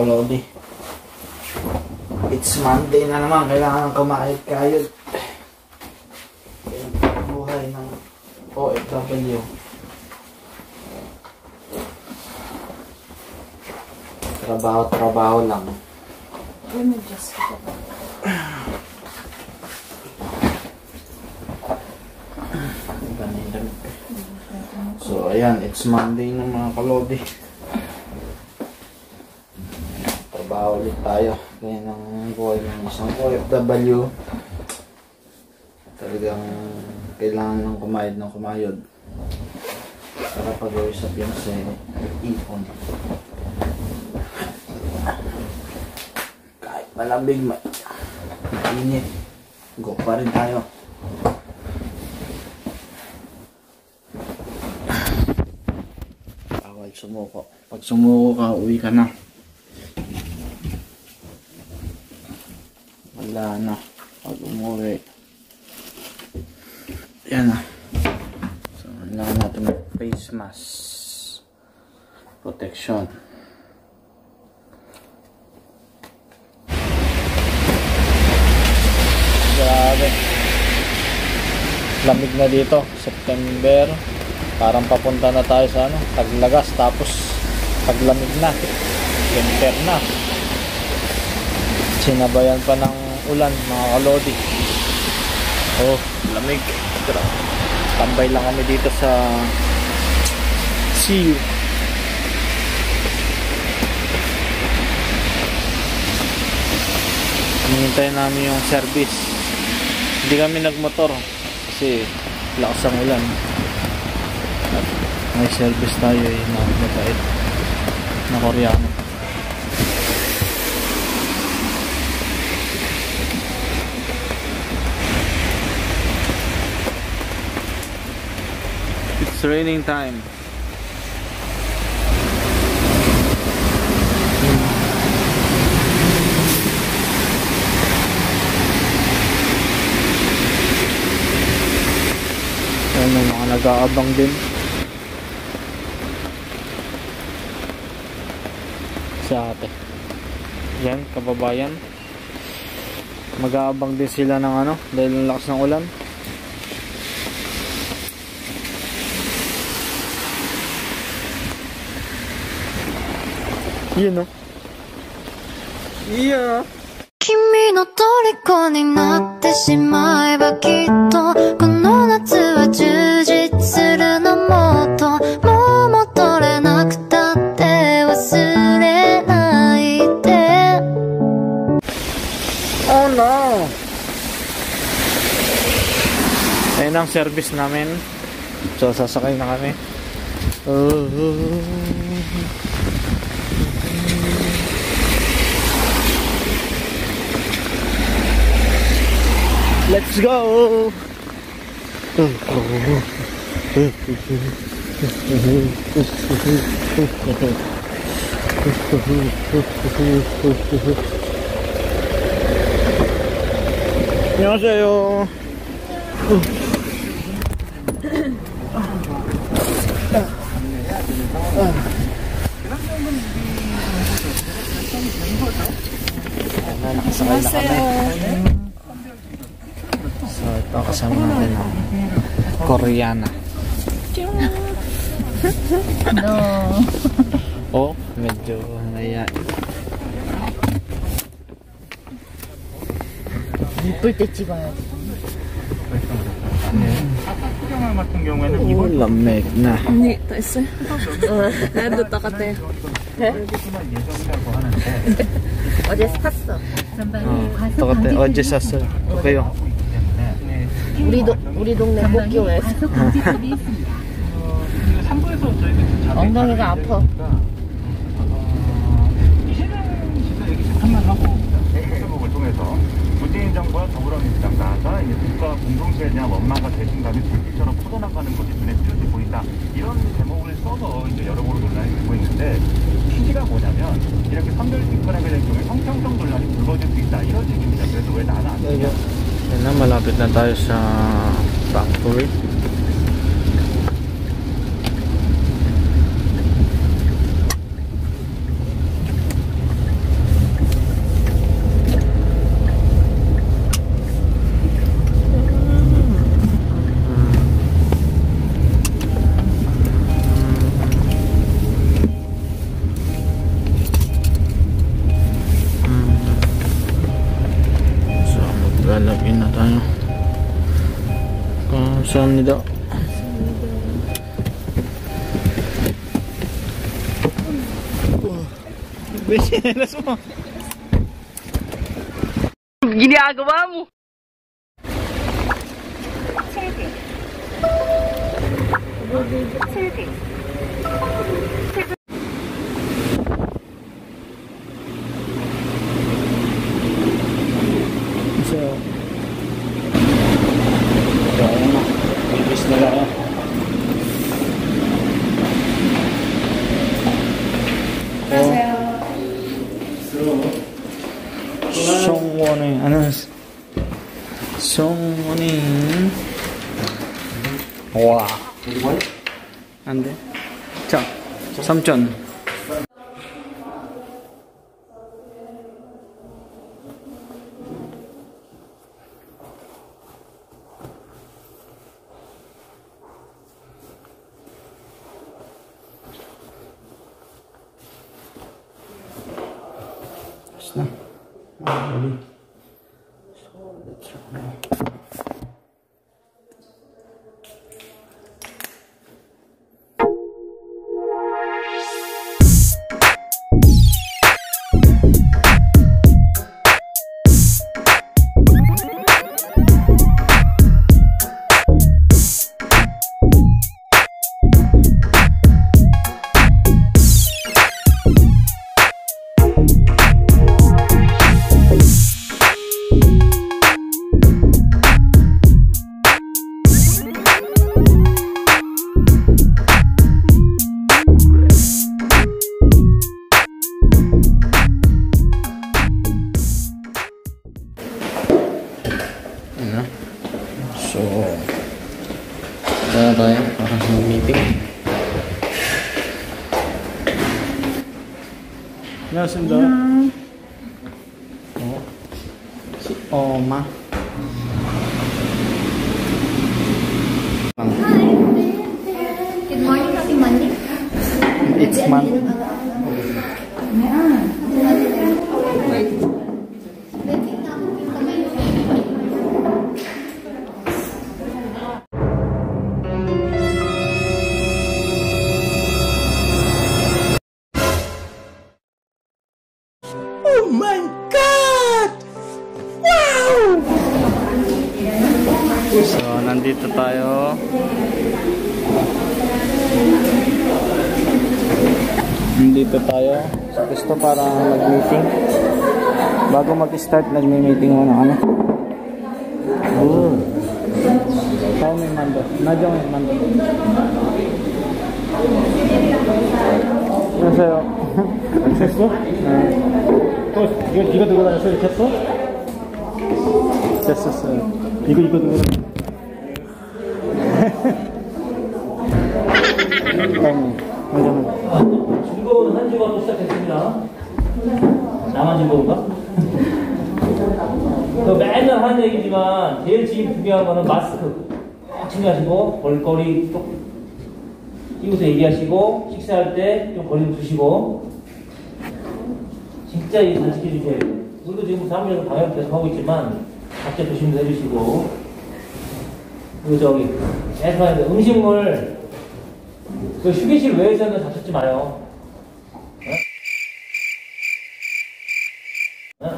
Mga kalodi. It's Monday na naman. Kailangan kayod. Ayan ang buhay ng OFW. Trabaho-trabaho lang. Let me just get it. So, ayan. It's Monday na mga kalodi. Tayo. Kaya ng buhay ng isang OFW. Talagang kailangan ng kumayod ng kumayod. Para pag-uusap yun sa ipon. Kahit malamig, ma mainit. Go pa rin tayo. Bawal sumuko. Pag sumuko ka, uwi ka na. Wala na. Pag umuwi. Yan na. So, kailangan natin mag face mask. Protection. Grabe. Lamig na dito. September. Parang papunta na tayo sa ano, taglagas tapos taglamig na. Winter na. Sinabayan pa ng ulan, mga kalodi. Oh, lamig. Tambay lang kami dito sa CU. Hinihintay namin yung service. Hindi kami nagmotor kasi lakas ang ulan. At may service tayo eh, na mabait na koreano. It's raining time. Ayun yung mga nag-aabang din. Si ate. Yan, kababayan. Mag-aabang din sila ng ano, dahil ng lakas ng ulan. 言えの。いいや。君の虜になってしまえばきっとこの夏は充実するのもともう戻れなくたって忘れないで。Oh no! Ayan ang service namin. So, Let's go! 見ましたよし ito kasama natin ang Koreana. No. Oh, medyo naya. 이쁠 때 찍어야지. 수경화 같은 경우에는 Oh, 이번 lamig na. 언니 다 했어요? 어, 나도. 주에서만 예정이라고 하는데 어제 샀어. 어, 똑같아. 어제 샀어요. 그래요. 우리 도 우리 동네 꽃교에서. 어, 3부에서 저희가 좀 엉덩이가 아파. Na, tayo sa factory. May sinelas mo. Ginagawa mo. So, 안 돼. 자, 삼촌. Bago mag-start, nagme-meeting muna kami. Oh. Tao may mando. Nadyo may mando. 안녕하세요. 됐어? 또 이거 이거 들고 다녔어? 이렇게 했어? 됐었어요. 이거 이거 들고 다녔어. 즐거운 한 주간도 시작했습니다. 나만 즐거운가? 그 맨날 하는 얘기지만 제일 지금 중요한 거는 마스크 꼭 챙겨하시고 볼거리 꼭 끼고서 얘기하시고 식사할 때 좀 거리 좀 두시고 진짜 이잘 지켜주셔야 돼요. 우리도 지금 사무실에서 방역 계속 하고 있지만 각자 조심도 해주시고 그리고 저기 하는데 음식물 그 휴게실 외에서는 다쳤지 마요. 어?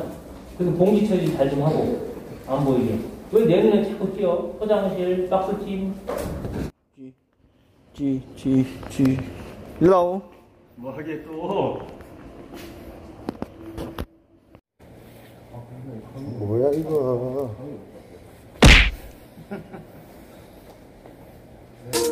그리고 봉지 처리 잘 좀 하고 안 보이게. 왜 내 눈에 자꾸 띄어? 포장실, 박스팀. G G G. 일로. 뭐 하게 또. 뭐야 이거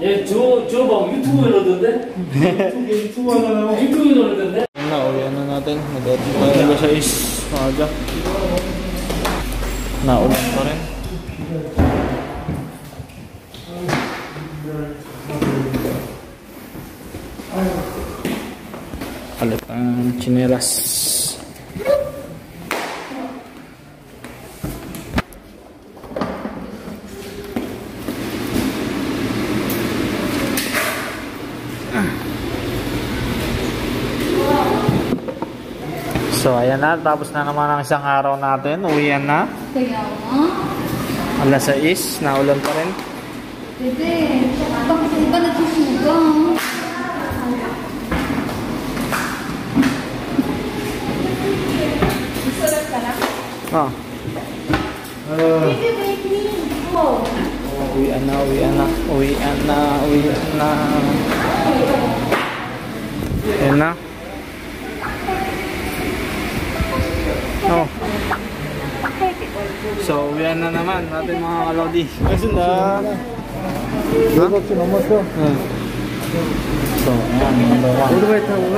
얘 주어, 주어 봐, 유튜브에 넣던데? 유튜브, 유튜브 하나 유튜브에 넣던데? Na, uwi na natin. Mag-ating pa rin sa is. Maaga. Naulan pa rin. Palit ang chinelas. So, ayan na. Tapos na naman ang isang araw natin. Uwian na. Kaya nga. Alas 6. Naulan pa rin. Bebe, bakit hindi ba nagsusugang? Ah. Bebe, wait me. Oh. Uwian na, uwian na, uwian na, uwian na. Ayan na. Oh. So, uwian na naman natin mga kalodi. Kasi na. 좀 넘었어. Hmm. So, ayan, number one. 오토바이 타고가?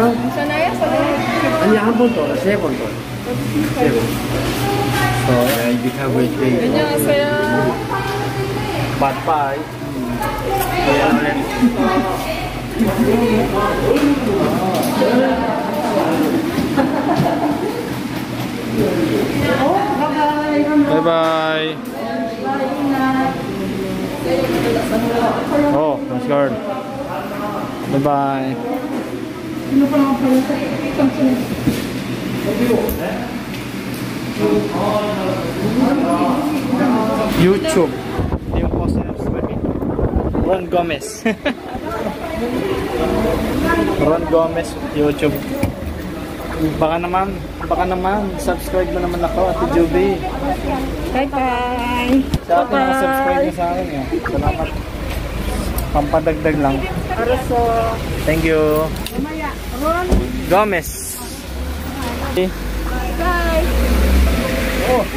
아니 한 번 더, 세 번 더. 세 번. So, ayan, 이렇게 하고 있대. bad bye. Uwian ulit. Nice guard. Bye-bye. YouTube. Hindi mo po sinubscribe. Ron Gomez. Ron Gomez, YouTube. Baka naman, baka naman, subscribe mo naman ako, Ate Juby. Bye-bye. Sa atin, subscribe niyo sa akin. Eh. Salamat. Pampadagdag lang. Araso. Thank you. Gomez. Okay. Oh.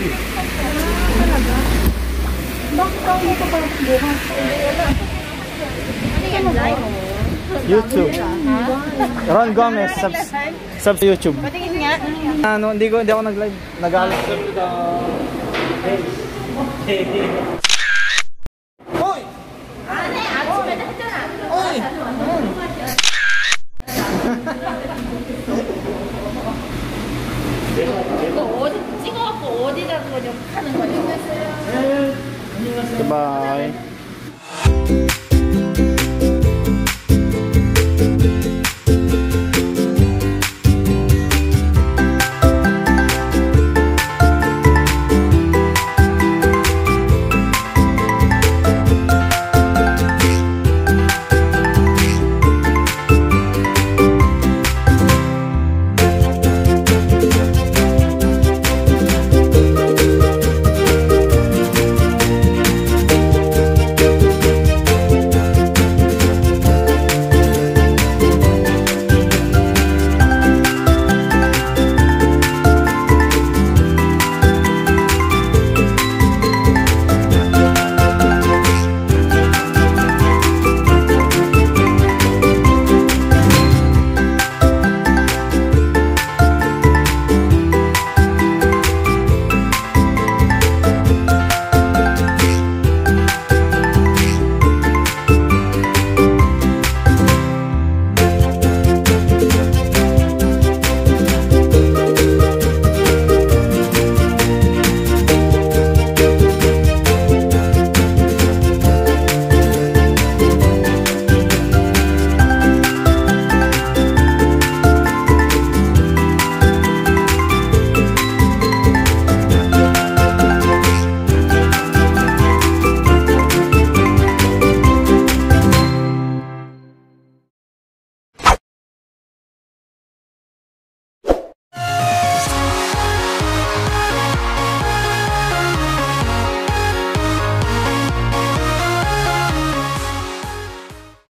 YouTube. Ron Gomez. Subs sub sa YouTube. Patingin nga. Ano, hindi ko hindi ako nag-live. Nag-alip. Hoy!